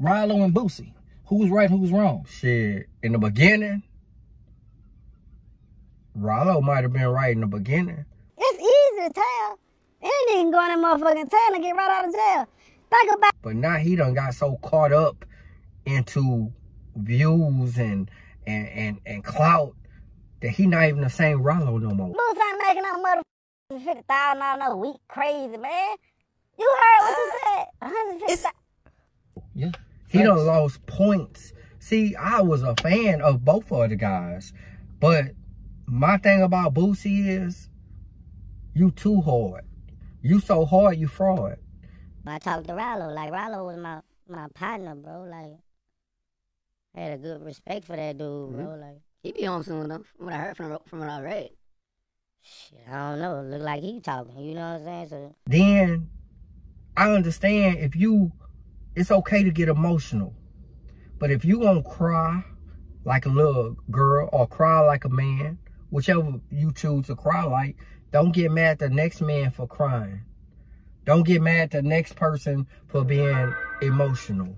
Ralo and Boosie. Who was right, who was wrong? Shit, in the beginning, Ralo might have been right in the beginning. It's easy to tell. Any nigga go in that motherfucking tail and get right out of jail. Think about But now he done got so caught up into views and and and, and clout that he not even the same Ralo no more. Boots ain't making no motherfucking fifty thousand dollars a week. Crazy man. You heard what you uh, said? One hundred fifty. Yeah. He done Facts. lost points. See, I was a fan of both of the guys, but my thing about Boosie is you too hard. You so hard, you fraud. I talked to Ralo. Like Ralo was my my partner, bro. Like I had a good respect for that dude, bro. Mm-hmm. Like He be home soon though. From what I heard from from what I read. shit, I don't know. It look like he talking. You know what I'm saying? So Then I understand if you, it's okay to get emotional, but if you gonna cry like a little girl or cry like a man, whichever you choose to cry like, don't get mad at the next man for crying. Don't get mad at the next person for being emotional.